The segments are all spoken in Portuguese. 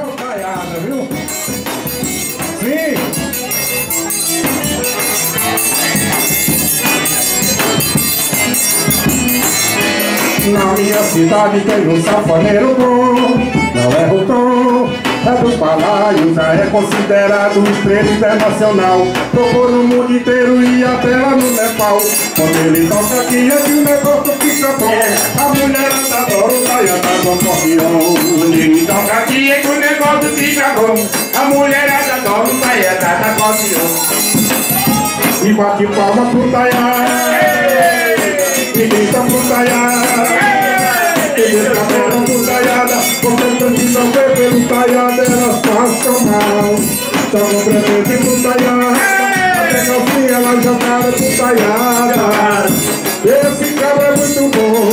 casa, viu? Sim! Na minha cidade tem um safoneiro bom, não é o tom, é do balaio, já é considerado estrela internacional. Tocou no mundo inteiro e até lá no Nepal. Quando ele toca aqui é que o negócio fica bom. A mulherada adora o taiana do acordeão. Quando ele toca aqui é que o negócio fica bom. A mulherada adora o taiana do acordeão. E bate palma pro taiana. E grita pro taiana. E grita pro taiana. Porque precisam ver pelo taiana, elas passam mal. Chamam presente pro taiana. Até calcinha elas jogaram pro taiana. Esse cara é muito bom.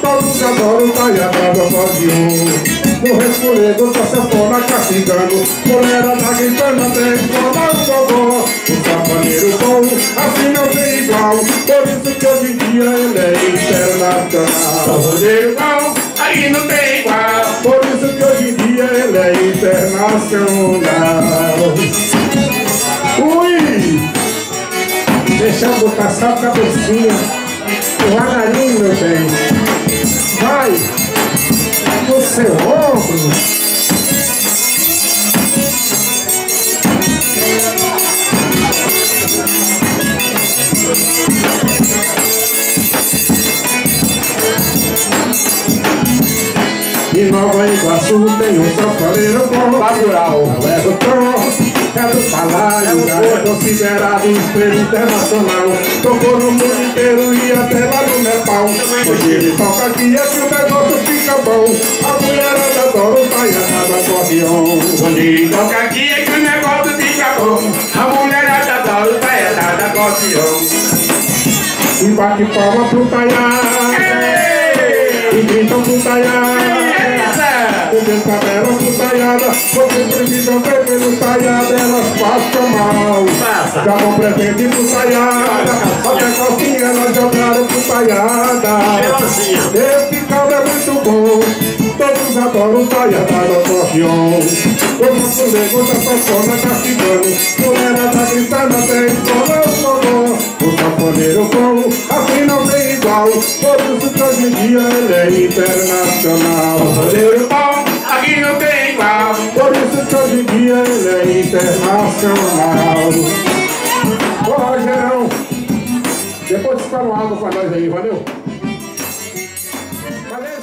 Todos adoram taiana do acordeão. No resfolego da sanfona castigando Mulherada gritando até explorar o gogó O sapaneiro bom, assim não tem igual. Por isso que hoje em dia ele é internacional. Sapaneiro bom, aí não tem igual. Por isso que hoje em dia ele é internacional. Ui! Deixa eu botar só a cabecinha. O ranarinho, meu bem. Vai! No seu ombro. Em Nova Iguaçu tem um sanfoneiro bom. Natural. Não é tom, é do palácio Já é considerado estrela internacional. Tocou no mundo inteiro e até lá no Nepal. Hoje ele toca aqui é que o negócio fica bom. A mulherada adora o taiana do acordeão Quando ele toca aqui é que o negócio fica bom. A mulherada adora o taiana do acordeão. E bate palma pro taiana E gritam pro cabelo taiana Você precisa ver pelo taiana Elas passam mal. Passa. Davam presente pro taiana Até calcinha elas jogaram pro Gelosinha. Esse cara é muito bom Todos adoram o taiana do acordeão Todos os negros da sanfona castigando Mulherada gritando até explorar o fogão O sanfoneiro bom, assim não tem igual Por isso que hoje em dia ele é internacional. Sapaneiro dia ele é internacional. Ô Rogerão, depois dispara o álbum pra nós aí, valeu? Valeu,